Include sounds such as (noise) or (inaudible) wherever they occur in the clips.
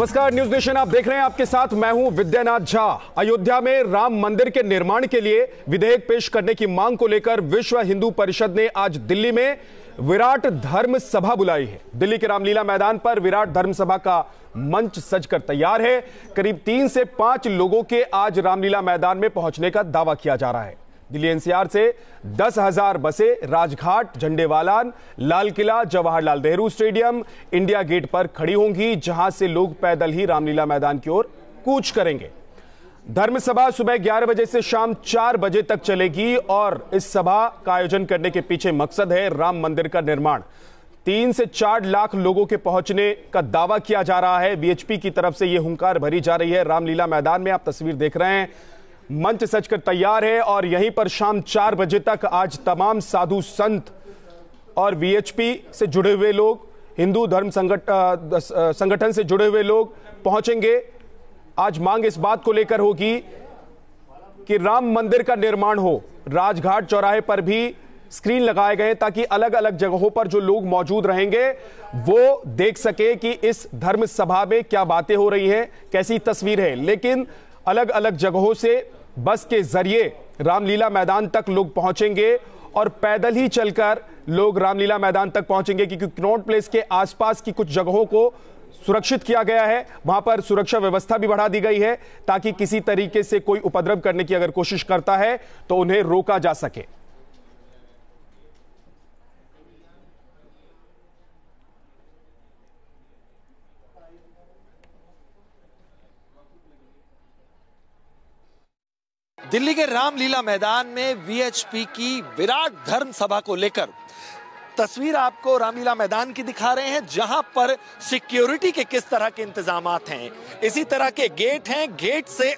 नमस्कार, news nation आप देख रहे हैं आपके साथ, मैं हूँ विद्यानाथ झा। अयोध्या में राम मंदिर के निर्माण के लिए विधेयक पेश करने की मांग को लेकर विश्व हिंदू परिषद ने आज दिल्ली में विराट धर्म सभा बुलाई है। दिल्ली के रामलीला मैदान पर विराट धर्म सभा का मंच सजकर तैयार है। करीब तीन से पाँच लोगों के आज रामलीला मैदान में पहुँचने का दावा किया जा रहा है। दिल्ली एनसीआर से दस हज़ार बसें, Rajghat, Jhandewalan Lal Qila Jawaharlal Nehru stadium, India Gate पर खड़ी होंगी, जहाँ से लोग पैदल ही रामलीला मैदान की ओर कूच करेंगे। धर्म सभा सुबह 11 बजे से शाम 4 बजे तक चलेगी और इस सभा का आयोजन करने के पीछे मकसद है राम मंदिर का निर्माण। तीन से चार लाख लोगों के पहुँचने का दावा किया जा रहा है। बीएचपी की तरफ़ से यह हुंकार भरी जा रही है। रामलीला मैदान में आप तस्वीर देख रहे हैं। मंच सजकर तैयार है और यहीं पर शाम चार बजे तक आज तमाम साधु संत और वीएचपी से जुड़े हुए लोग, हिंदू धर्म संगठन से जुड़े हुए लोग पहुँचेंगे। आज मांग इस बात को लेकर होगी कि राम मंदिर का निर्माण हो। राजघाट चौराहे पर भी स्क्रीन लगाए गए ताकि अलग अलग जगहों पर जो लोग मौजूद रहेंगे, वो देख सके कि इस धर्म सभा में क्या बातें हो रही हैं, कैसी तस्वीर है। लेकिन अलग अलग जगहों से बस के ज़रिए रामलीला मैदान तक लोग पहुँचेंगे और पैदल ही चलकर लोग रामलीला मैदान तक पहुँचेंगे क्योंकि नोट प्लेस के आसपास की कुछ जगहों को सुरक्षित किया गया है। वहाँ पर सुरक्षा व्यवस्था भी बढ़ा दी गई है ताकि किसी तरीके से कोई उपद्रव करने की अगर कोशिश करता है तो उन्हें रोका जा सके। दिल्ली के रामलीला मैदान में वीएचपी की विराट धर्म सभा को लेकर तस्वीर आपको रामलीला मैदान की दिखा रहे हैं, जहाँ पर सिक्योरिटी के किस तरह के इंतज़ाम हैं। इसी तरह के गेट हैं, गेट से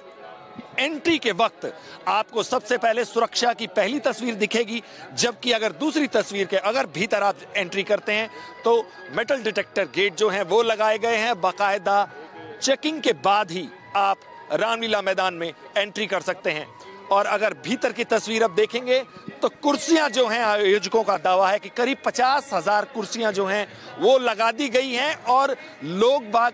एंट्री के वक्त आपको सबसे पहले सुरक्षा की पहली तस्वीर दिखेगी, जबकि अगर दूसरी तस्वीर के अगर भीतर आप एंट्री करते हैं तो मेटल डिटेक्टर गेट जो हैं, वो लगाए गए हैं। बाकायदा चेकिंग के बाद ही आप रामलीला मैदान में एंट्री कर सकते हैं। और अगर भीतर की तस्वीर अब देखेंगे तो कुर्सियाँ जो हैं आयोजकों का दावा है कि करीब पचास हज़ार कुर्सियाँ जो हैं, वो लगा दी गई हैं और लोग बाग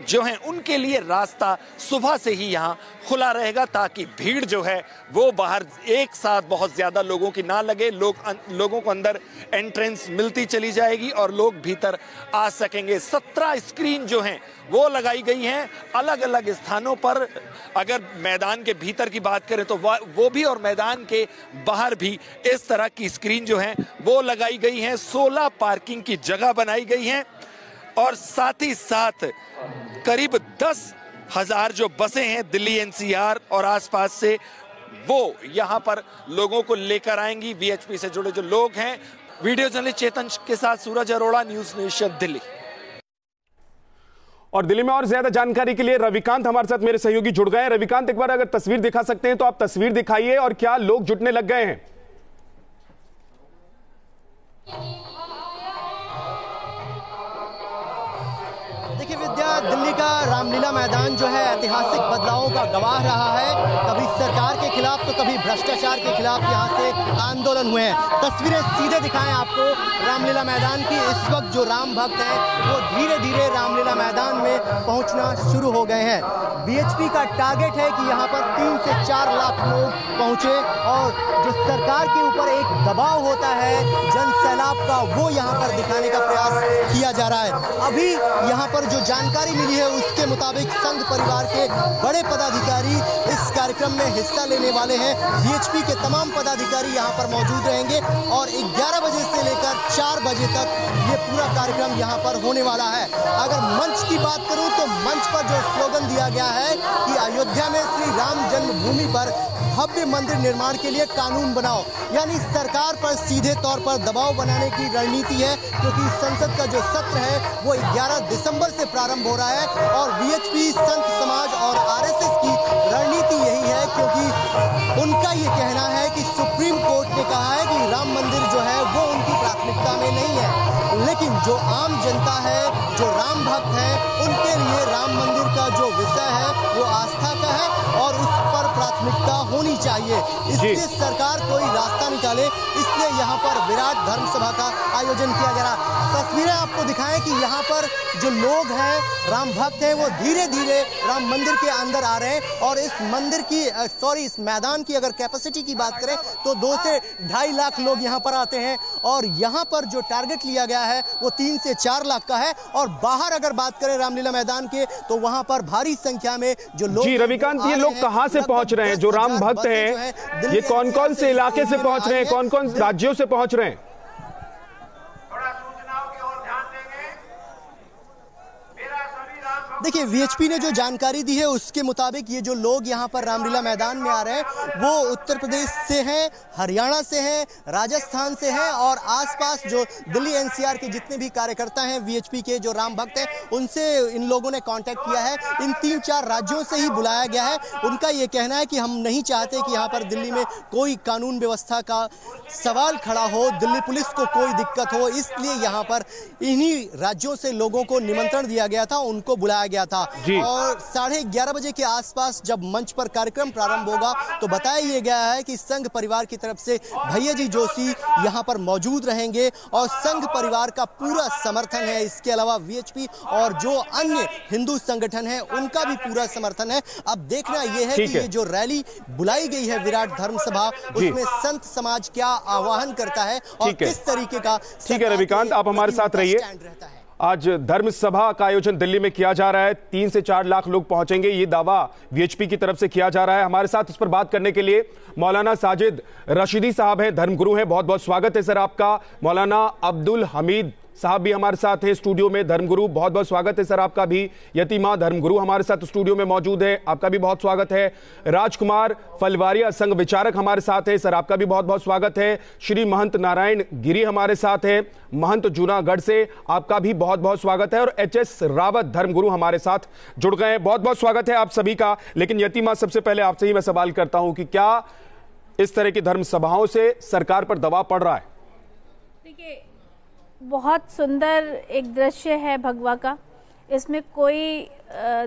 जो हैं, उनके लिए रास्ता सुबह से ही यहाँ खुला रहेगा ताकि भीड़ जो है, वो बाहर एक साथ बहुत ज़्यादा लोगों की ना लगे। लोग लोगों को अंदर एंट्रेंस मिलती चली जाएगी और लोग भीतर आ सकेंगे। सत्रह स्क्रीन जो हैं, वो लगाई गई हैं अलग अलग स्थानों पर। अगर मैदान के भीतर की बात करें तो वो भी और मैदान के बाहर भी इस तरह की स्क्रीन जो है, वो लगाई गई हैं। सोलह पार्किंग की जगह बनाई गई हैं। और साथ ही साथ करीब दस हज़ार जो बसें हैं दिल्ली एनसीआर और आसपास से, वो यहाँ पर लोगों को लेकर आएँगी वीएचपी से जुड़े जो लोग हैं। वीडियो जर्नलिस्ट चेतन के साथ सूरज अरोड़ा, न्यूज़ नेशन, दिल्ली। और दिल्ली में और ज़्यादा जानकारी के लिए रविकांत हमारे साथ मेरे सहयोगी जुड़ गए हैं। रविकांत, एक बार अगर तस्वीर दिखा सकते हैं तो आप तस्वीर दिखाइए और क्या लोग जुटने लग गए हैं? दिल्ली का रामलीला मैदान जो है ऐतिहासिक बदलावों का गवाह रहा है। कभी सरकार के खिलाफ तो कभी भ्रष्टाचार के खिलाफ यहाँ से आंदोलन हुए हैं। तस्वीरें सीधे दिखाएँ आपको रामलीला मैदान की। इस वक्त जो राम भक्त हैं, वो धीरे धीरे रामलीला मैदान में पहुँचना शुरू हो गए हैं। बीएचपी का टारगेट है कि यहाँ पर तीन से चार लाख लोग पहुँचे और जो सरकार के ऊपर एक दबाव होता है, जन सैलाब का, वो यहाँ पर दिखाने का प्रयास किया जा रहा है। अभी यहाँ पर जो जानकारी मिली है उसके मुताबिक संघ परिवार के बड़े पदाधिकारी इस कार्यक्रम में हिस्सा लेने वाले हैं। बीएचपी के तमाम पदाधिकारी यहाँ पर मौजूद रहेंगे और 11 बजे से लेकर 4 बजे तक ये पूरा कार्यक्रम यहाँ पर होने वाला है। अगर मंच की बात करूँ तो मंच पर जो स्लोगन दिया गया है कि अयोध्या में श्री राम जन्मभूमि पर भव्य मंदिर निर्माण के लिए कानून बनाओ, यानी सरकार पर सीधे तौर पर दबाव बनाने की रणनीति है, क्योंकि संसद का जो सत्र है, वो 11 दिसंबर से प्रारंभ हो रहा है, और बीएचपी संत समाज और आरएसएस की रणनीति यही है, क्योंकि उनका ये कहना है कि सुप्रीम कोर्ट ने कहा है कि राम मंदिर जो है, वो उनकी प्राथमिकता में नहीं है। लेकिन जो आम जनता है, जो राम भक्त है, उनके लिए राम मंदिर का जो विषय है, वो आस्था का है, और उस पर प्राथमिकता होनी चाहिए। इसलिए सरकार कोई रास्ता निकाले इसलिए यहाँ पर विराट धर्म सभा का आयोजन किया जा रहा तस्वीरें आपको दिखाएँ कि यहाँ पर जो लोग हैं राम भक्त हैं वो धीरे धीरे राम मंदिर के अंदर आ रहे हैं और इस मंदिर की सॉरी इस मैदान की अगर कैपेसिटी की बात करें तो दो से ढाई लाख लोग यहाँ पर आते हैं और यहाँ पर जो टारगेट लिया गया है वो तीन से चार लाख का है और बाहर अगर बात करें रामलीला मैदान के तो वहाँ पर भारी संख्या में जो लोग रविकांत ये लोग कहाँ से पहुँच रहे हैं जो राम भक्त हैं ये कौन कौन से इलाके से पहुँच रहे हैं कौन कौन राज्यों से पहुँच रहे हैं? देखिए वीएचपी ने जो जानकारी दी है उसके मुताबिक ये जो लोग यहाँ पर रामलीला मैदान में आ रहे हैं, वो उत्तर प्रदेश से हैं, हरियाणा से हैं, राजस्थान से हैं और आसपास जो दिल्ली एनसीआर के जितने भी कार्यकर्ता हैं वीएचपी के जो राम भक्त हैं, उनसे इन लोगों ने कांटेक्ट किया है। इन तीन चार राज्यों से ही बुलाया गया है। उनका ये कहना है कि हम नहीं चाहते कि यहाँ पर दिल्ली में कोई कानून व्यवस्था का सवाल खड़ा हो, दिल्ली पुलिस को कोई दिक्कत हो। इसलिए यहाँ पर इन्हीं राज्यों से लोगों को निमंत्रण दिया गया था, उनको बुलाया गया था। और साढ़े ग्यारह बजे के आसपास जब मंच पर कार्यक्रम प्रारंभ होगा तो बताया गया है कि संघ परिवार की तरफ़ से भैया जी जोशी यहाँ पर मौजूद रहेंगे और संघ परिवार का पूरा समर्थन है। इसके अलावा वीएचपी और जो अन्य हिंदू संगठन है उनका भी पूरा समर्थन है। अब देखना यह है कि ये जो रैली बुलाई गई है विराट धर्म सभा उसमें संत समाज क्या आह्वान करता है और किस तरीके का ठीक है रविकांत आप हमारे साथ रहिए। आज धर्म सभा का आयोजन दिल्ली में किया जा रहा है। तीन से चार लाख लोग पहुँचेंगे। ये दावा वीएचपी की तरफ़ से किया जा रहा है। हमारे साथ इस पर बात करने के लिए मौलाना साजिद रशीदी साहब हैं, धर्मगुरु हैं। बहुत बहुत स्वागत है सर आपका। मौलाना अब्दुल हमीद साहब भी हमारे साथ हैं स्टूडियो में धर्मगुरु। बहुत बहुत स्वागत है सर आपका भी। यतीमा धर्मगुरु हमारे साथ स्टूडियो में मौजूद है। आपका भी बहुत स्वागत है। राजकुमार फलवारिया संघ विचारक हमारे साथ है। सर आपका भी बहुत बहुत स्वागत है। श्री महंत नारायण गिरी हमारे साथ है। महंत जूनागढ़ से आपका भी बहुत बहुत स्वागत है। और एच एस रावत धर्मगुरु हमारे साथ जुड़ गए हैं। बहुत बहुत स्वागत है आप सभी का। लेकिन यतीमा, सबसे पहले आपसे ही मैं सवाल करता हूँ कि क्या इस तरह की धर्म सभाओं से सरकार पर दबाव पड़ रहा है? बहुत सुंदर एक दृश्य है भगवा का। इसमें कोई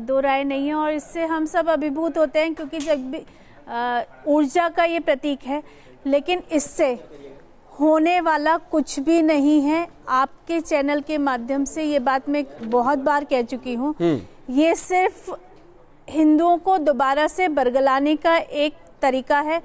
दो राय नहीं है और इससे हम सब अभिभूत होते हैं क्योंकि जब भी ऊर्जा का ये प्रतीक है। लेकिन इससे होने वाला कुछ भी नहीं है। आपके चैनल के माध्यम से ये बात मैं बहुत बार कह चुकी हूँ। हम्म। ये सिर्फ़ हिंदुओं को दोबारा से बरगलाने का एक तरीका है।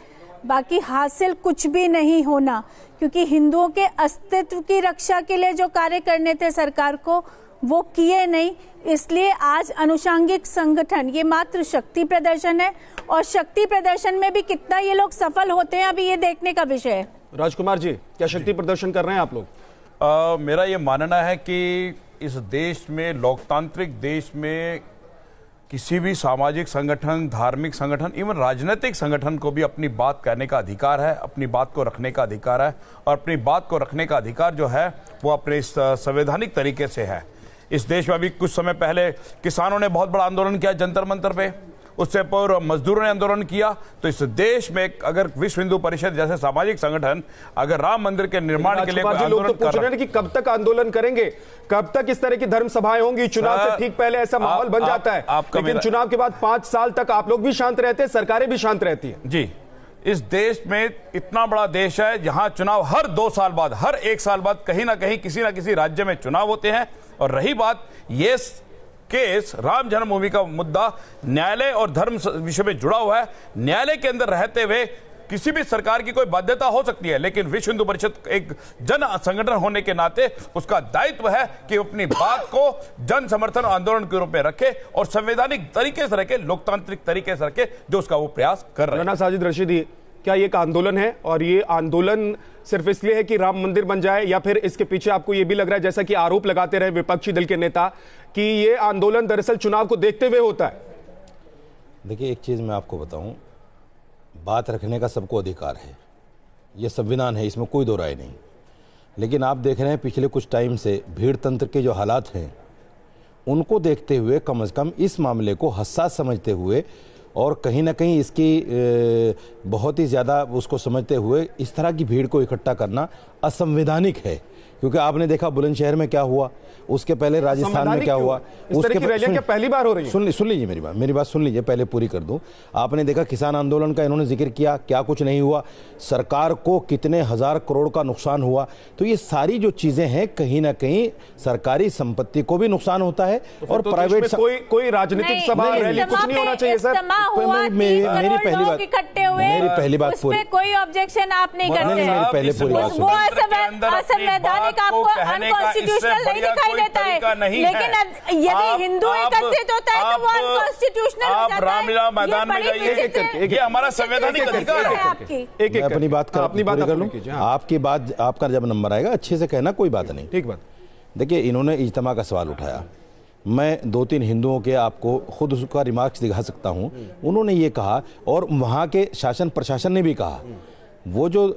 बाकी हासिल कुछ भी नहीं होना। क्योंकि हिंदुओं के अस्तित्व की रक्षा के लिए जो कार्य करने थे सरकार को वो किए नहीं। इसलिए आज अनुषांगिक संगठन ये मात्र शक्ति प्रदर्शन है। और शक्ति प्रदर्शन में भी कितना ये लोग सफल होते हैं अभी ये देखने का विषय है। राजकुमार जी क्या शक्ति प्रदर्शन कर रहे हैं आप लोग? मेरा ये मानना है कि इस देश में लोकतांत्रिक देश में किसी भी सामाजिक संगठन, धार्मिक संगठन इवन राजनीतिक संगठन को भी अपनी बात कहने का अधिकार है, अपनी बात को रखने का अधिकार है और अपनी बात को रखने का अधिकार जो है, वो अपने संवैधानिक तरीके से है। इस देश में अभी कुछ समय पहले किसानों ने बहुत बड़ा आंदोलन किया जंतर मंतर पे। उससे पूर्व मजदूरों ने आंदोलन किया। तो इस देश में अगर विश्व हिंदू परिषद जैसे सामाजिक संगठन अगर राम मंदिर के निर्माण के लिए लोग तो पूछ रहे हैं कि कब तक आंदोलन करेंगे? कब तक इस तरह की धर्म सभाएँ होंगी? चुनाव से ठीक पहले ऐसा माहौल बन जाता है। लेकिन चुनाव के बाद पाँच साल तक आप लोग भी शांत रहते हैं सरकारें भी शांत रहती है। जी इस देश में इतना बड़ा देश है जहाँ चुनाव हर दो साल बाद हर एक साल बाद कहीं ना कहीं किसी ना किसी राज्य में चुनाव होते हैं। और रही बात ये केस राम जन्मभूमि का मुद्दा न्यायालय और धर्म विषय में जुड़ा हुआ है। न्यायालय के अंदर रहते हुए किसी भी सरकार की कोई बाध्यता हो सकती है, लेकिन विश्व हिंदू परिषद एक जन संगठन होने के नाते उसका दायित्व है कि अपनी बात को जन समर्थन आंदोलन के रूप में रखे और संवैधानिक तरीके से रखे, लोकतांत्रिक तरीके से रखे, जो उसका वो प्रयास कर रहे हैं। साजिद रशीदी, क्या ये एक आंदोलन है? और ये आंदोलन सिर्फ़ इसलिए है कि राम मंदिर बन जाए या फिर इसके पीछे आपको ये भी लग रहा है जैसा कि आरोप लगाते रहे विपक्षी दल के नेता कि ये आंदोलन दरअसल चुनाव को देखते हुए होता है। देखिए, एक चीज़ मैं आपको बताऊँ, बात रखने का सबको अधिकार है। यह संविधान है, इसमें कोई दो राय नहीं। लेकिन आप देख रहे हैं, पिछले कुछ टाइम से भीड़ तंत्र के जो हालात हैं, उनको देखते हुए कम अज़ कम इस मामले को हसास समझते हुए और कहीं ना कहीं इसकी बहुत ही ज़्यादा उसको समझते हुए इस तरह की भीड़ को इकट्ठा करना असंवैधानिक है। क्योंकि आपने देखा बुलंदशहर में क्या हुआ? उसके पहले राजस्थान में क्या हुआ? इस तरह की क्या पहली बार हो रही हैं? सुन सुन लीजिए मेरी बात मेरी बात सुन लीजिए पहले पूरी कर दूँ। आपने देखा किसान आंदोलन का इन्होंने ज़िक्र किया क्या कुछ नहीं हुआ? सरकार को कितने हज़ार करोड़ का नुकसान हुआ? तो ये सारी जो चीज़ें हैं कहीं ना कहीं सरकारी संपत्ति को भी नुकसान होता है और तो प्राइवेट कोई कोई राजनीतिक सभा रैली कुछ नहीं होना चाहिए सर। मेरी- मेरी- पहली बात- इकट्ठे हुए मेरी पहली बात पूरी- कोई ऑब्जेक्शन आप नहीं करते। पहले पूरी बात आपको अनकॉन्स्टिट्यूशनल नहीं दिखाई देता है। लेकिन यदि हिंदू एकत्रित होता है तो वो अनकॉन्स्टिट्यूशनल हो जाता है। रामलीला मैदान में जाइए। ये हमारा संवैधानिक अधिकार है आपकी। एक एक अपनी बात कर हाँ, अपनी बात कर लूँ? हाँ। आपकी बात आपका जब नंबर आएगा अच्छे से कहना कोई बात नहीं। ठीक बात। देखिए इन्होंने इज्तमा का सवाल उठाया। मैं दो तीन हिंदुओं के आपको खुद उसका रिमार्क्स दिखा सकता हूँ। उन्होंने ये कहा और वहाँ के शासन प्रशासन ने भी कहा। वो जो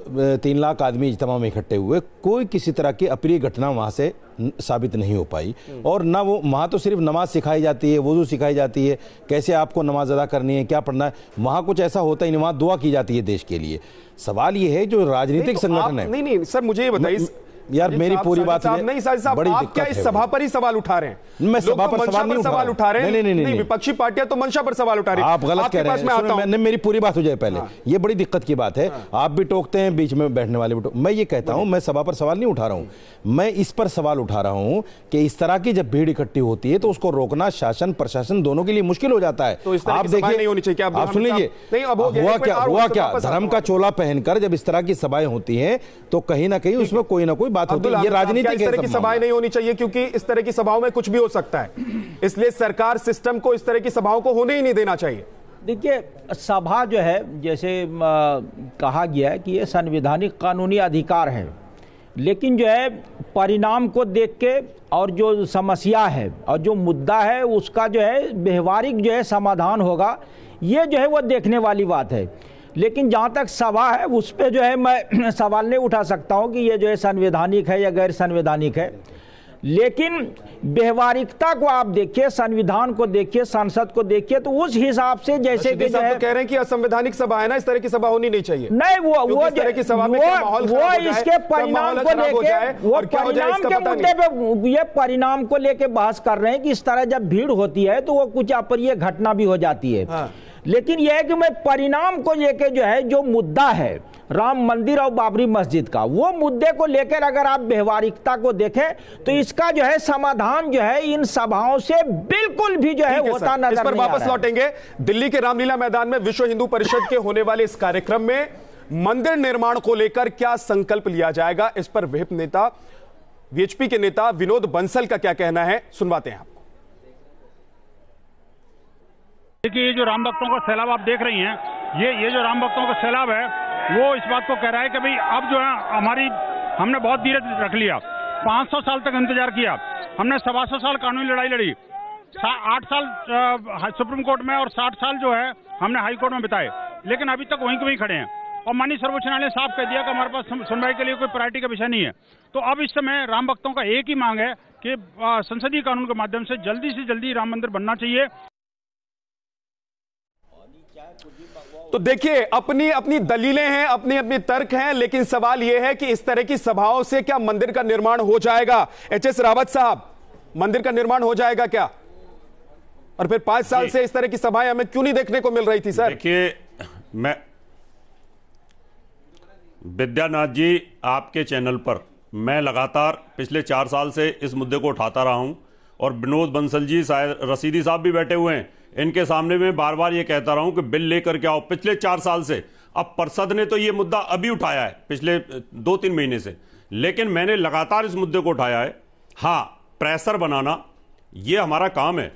तीन लाख आदमी इजतमा में इकट्ठे हुए कोई किसी तरह की अप्रिय घटना वहाँ से साबित नहीं हो पाई। और ना वो वहाँ तो सिर्फ़ नमाज़ सिखाई जाती है वज़ू सिखाई जाती है कैसे आपको नमाज़ अदा करनी है क्या पढ़ना है वहाँ कुछ ऐसा होता ही नहीं वहाँ दुआ की जाती है देश के लिए। सवाल ये है जो राजनीतिक तो संगठन है। नहीं नहीं सर मुझे ये बताइए यार, मेरी पूरी बात नहीं साहब बड़ी आप क्या इस सभा पर ही सवाल उठा रहे हैं? मैं सभा तो पर सवाल नहीं उठा सवाल उठा रहे हैं। नहीं, नहीं। विपक्षी पार्टियाँ तो मंशा पर सवाल उठा रही हैं। आप गलत कह रहे हैं। हूँ। मेरी पूरी बात हो जाए पहले। ये बड़ी दिक्कत की बात है। आप भी टोकते हैं बीच में बैठने वाले भी मैं ये कहता हूँ मैं सभा पर सवाल नहीं उठा रहा हूँ। मैं इस पर सवाल उठा रहा हूँ कि इस तरह की जब भीड़ इकट्ठी होती है तो उसको रोकना शासन प्रशासन दोनों के लिए मुश्किल हो जाता है। तो आप देखिए नहीं होनी चाहिए। आप आप सुन लीजिए नहीं, अब हुआ क्या? हुआ क्या? धर्म का चोला पहनकर जब इस तरह की सभाएँ होती हैं तो कहीं ना कहीं उसमें कोई ना कोई बात होती है ये राजनीतिक इस तरह की सभाएँ नहीं होनी चाहिए? क्योंकि इस तरह की सभाओं में कुछ भी हो सकता है। इसलिए सरकार सिस्टम को इस तरह की सभाओं को होने ही नहीं देना चाहिए। देखिए सभा जो है जैसे कहा गया है कि ये संवैधानिक कानूनी अधिकार है। लेकिन जो है परिणाम को देख के और जो समस्या है और जो मुद्दा है उसका जो है व्यवहारिक जो है समाधान होगा। ये जो है वो देखने वाली बात है। लेकिन जहाँ तक सभा है उस पर जो है मैं (clears throat) सवाल नहीं उठा सकता हूँ कि ये जो है संवैधानिक है या गैर संवैधानिक है। लेकिन व्यवहारिकता को आप देखिए संविधान को देखिए संसद को देखिए तो उस हिसाब से जैसे कि जो है तो कह रहे हैं कि असंवैधानिक सभा है ना इस तरह की सभा होनी नहीं चाहिए। नहीं वो वो इस तरह की सभा में वो, माहौल वो इसके परिणाम को खराब जाए लेके वो और क्या जाए परिणाम के मुद्दे पे ये परिणाम को लेके बहस कर रहे हैं कि इस तरह जब भीड़ होती है तो वो कुछ अप्रिय घटना भी हो जाती है। हाँ। लेकिन यह है कि मैं परिणाम को लेकर जो है जो मुद्दा है राम मंदिर और बाबरी मस्जिद का वो मुद्दे को लेकर अगर आप व्यवहारिकता को देखें तो इसका जो है समाधान जो है इन सभाओं से बिल्कुल भी जो है होता सर, इस पर वापस लौटेंगे। दिल्ली के रामलीला मैदान में विश्व हिंदू परिषद के होने वाले इस कार्यक्रम में मंदिर निर्माण को लेकर क्या संकल्प लिया जाएगा इस पर विहिप नेता वीएचपी के नेता विनोद बंसल का क्या कहना है सुनवाते हैं आपको। देखिए, ये जो राम भक्तों का सैलाब आप देख रही हैं, ये ये जो राम भक्तों का सैलाब है, वो इस बात को कह रहा है कि भाई, अब जो है, हमारी, हमने बहुत धीरे रख लिया। 500 साल तक इंतज़ार किया। हमने सवा सौ साल कानूनी लड़ाई लड़ी। आठ साल सुप्रीम कोर्ट में और साठ साल जो है, हमने हाई कोर्ट में बिताए। लेकिन अभी तक वहीं के वहीं खड़े हैं। और माननीय सर्वोच्च न्यायालय ने साफ़ कह दिया कि हमारे पास सुनवाई के लिए कोई प्रायोरिटी का विषय नहीं है। तो अब इस समय राम भक्तों का एक ही मांग है कि संसदीय कानून के माध्यम से जल्दी से जल्दी राम मंदिर बनना चाहिए। तो देखिए अपनी अपनी दलीलें हैं अपनी अपनी तर्क हैं लेकिन सवाल यह है कि इस तरह की सभाओं से क्या मंदिर का निर्माण हो जाएगा? एच एस रावत साहब मंदिर का निर्माण हो जाएगा क्या? और फिर पाँच साल से इस तरह की सभाएँ हमें क्यों नहीं देखने को मिल रही थी सर? देखिए मैं विद्यानाथ जी आपके चैनल पर मैं लगातार पिछले चार साल से इस मुद्दे को उठाता रहा हूँ और विनोद बंसल जी शायद रसीदी साहब भी बैठे हुए हैं। इनके सामने में बार बार ये कहता रहा हूँ कि बिल लेकर के आओ। पिछले चार साल से, अब परसद ने तो ये मुद्दा अभी उठाया है, पिछले दो तीन महीने से। लेकिन मैंने लगातार इस मुद्दे को उठाया है हाँ प्रेसर बनाना, ये हमारा काम है।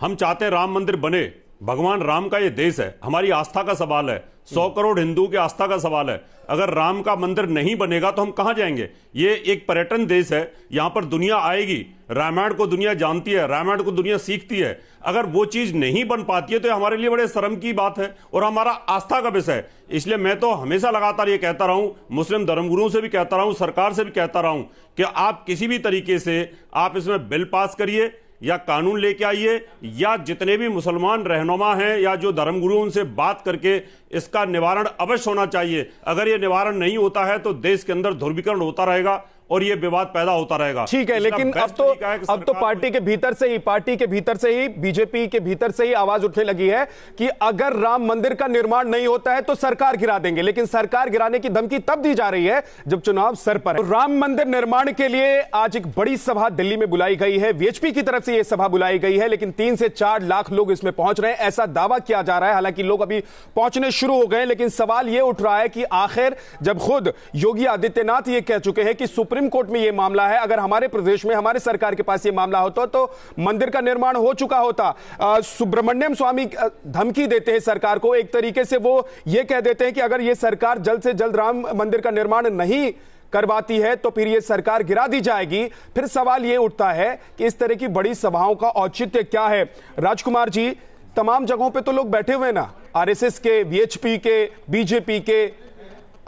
हम चाहते हैं राम मंदिर बने भगवान राम का ये देश है हमारी आस्था का सवाल है सौ करोड़ हिंदू की आस्था का सवाल है। अगर राम का मंदिर नहीं बनेगा तो हम कहाँ जाएँगे? ये एक पर्यटन देश है यहाँ पर दुनिया आएगी रामायण को दुनिया जानती है रामायण को दुनिया सीखती है। अगर वो चीज़ नहीं बन पाती है तो हमारे लिए बड़े शर्म की बात है और हमारा आस्था का विषय है। इसलिए मैं तो हमेशा लगातार ये कहता रहा हूँ मुस्लिम धर्मगुरुओं से भी कहता रहा हूँ सरकार से भी कहता रहा हूँ कि आप किसी भी तरीके से आप इसमें बिल पास करिए या कानून लेके आइए, या जितने भी मुसलमान रहनुमा हैं, या जो धर्मगुरु उनसे बात करके इसका निवारण अवश्य होना चाहिए। अगर ये निवारण नहीं होता है तो देश के अंदर ध्रुवीकरण होता रहेगा। और ये विवाद पैदा होता रहेगा। ठीक है लेकिन अब तो अब तो पार्टी के भीतर से ही पार्टी के भीतर से ही बीजेपी के भीतर से ही आवाज़ उठने लगी है कि अगर राम मंदिर का निर्माण नहीं होता है तो सरकार गिरा देंगे। लेकिन सरकार गिराने की धमकी तब दी जा रही है जब चुनाव सर पर है। तो राम मंदिर निर्माण के लिए आज एक बड़ी सभा दिल्ली में बुलाई गई है। वीएचपी की तरफ़ से यह सभा बुलाई गई है लेकिन तीन से चार लाख लोग इसमें पहुँच रहे हैं। ऐसा दावा किया जा रहा है। हालाँकि लोग अभी पहुँचने शुरू हो गए लेकिन सवाल यह उठ रहा है कि आखिर जब खुद योगी आदित्यनाथ ये कह चुके हैं कि सुप्रीम कोर्ट में यह मामला है। अगर हमारे प्रदेश में, हमारे सरकार के पास यह मामला होता तो मंदिर का निर्माण हो चुका होता। सुब्रमण्यम स्वामी धमकी देते हैं सरकार को। एक तरीके से वो ये कह देते हैं कि अगर ये सरकार जल्द से जल्द राम मंदिर का निर्माण नहीं करवाती है तो फिर ये सरकार गिरा दी जाएगी। फिर सवाल ये उठता है कि इस तरह की बड़ी सभाओं का औचित्य क्या है? राजकुमार जी, तमाम जगहों पे तो लोग बैठे हुए ना? आरएसएस के, वीएचपी के, बीजेपी के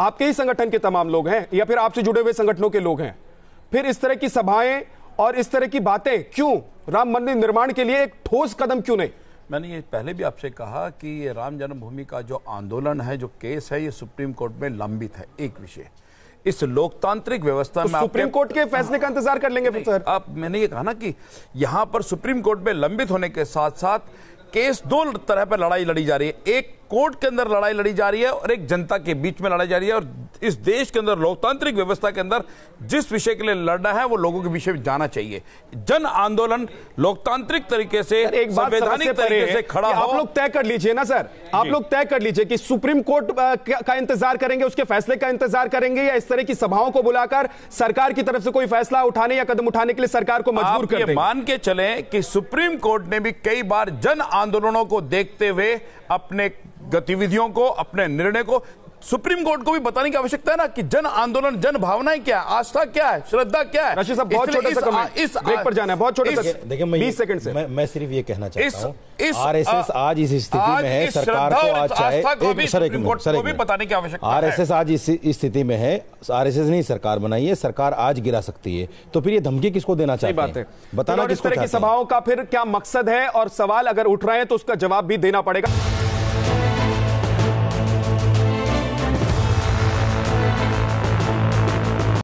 आपके ही संगठन के तमाम लोग हैं या फिर आपसे जुड़े हुए संगठनों के लोग हैं। फिर इस तरह की सभाएँ और इस तरह की बातें क्यों? राम मंदिर निर्माण के लिए एक ठोस कदम क्यों नहीं? मैंने ये पहले भी आपसे कहा कि ये राम जन्मभूमि का जो आंदोलन है जो केस है ये सुप्रीम कोर्ट में लंबित है एक विषय। इस लोकतांत्रिक व्यवस्था तो में सुप्रीम कोर्ट के फैसले का इंतज़ार कर लेंगे सर। आप मैंने ये कहा ना कि यहाँ पर सुप्रीम कोर्ट में लंबित होने के साथ साथ केस दो तरह पर लड़ाई लड़ी जा रही है। एक कोर्ट के अंदर लड़ाई लड़ी जा रही है और एक जनता के बीच में लड़ाई जा रही है और इस देश के अंदर लोकतांत्रिक व्यवस्था के अंदर जिस विषय के लिए लड़ना है वो लोगों के विषय में जाना चाहिए। जन आंदोलन लोकतांत्रिक तरीके से एक संवैधानिक तरीके से खड़ा आप लोग तय कर लीजिए ना सर। आप लोग तय कर लीजिए कि सुप्रीम कोर्ट का का इंतज़ार करेंगे उसके फैसले का इंतज़ार करेंगे या इस तरह की सभाओं को बुलाकर सरकार की तरफ़ से कोई फैसला उठाने या कदम उठाने के लिए सरकार को मजबूर कर मान के चले कि सुप्रीम कोर्ट ने भी कई बार जन आंदोलनों को देखते हुए अपने गतिविधियों को अपने निर्णय को सुप्रीम कोर्ट को भी बताने की आवश्यकता है ना कि जन आंदोलन जन भावनाएँ क्या है? आस्था क्या है? श्रद्धा क्या है? रशीद साहब बहुत छोटा सा इस- कमेंट इस ब्रेक पर जाना है बहुत छोटा सा देखिए मैं 20 सेकंड से। मैं, मैं सिर्फ़ ये कहना चाहता हूँ इस आरएसएस आज इस स्थिति में है सरकार को आज चाहे एक सर एक मिनट सर एक बताने की आवश्यकता है। आरएसएस आज इस स्थिति में है आरएसएस नहीं सरकार बनाई है सरकार आज गिरा सकती है। तो फिर ये धमकी किसको देना चाहिए बात है? बताना इस किसको तरह की सभाओं का फिर क्या मकसद है? और सवाल अगर उठ रहे हैं तो उसका जवाब भी देना पड़ेगा।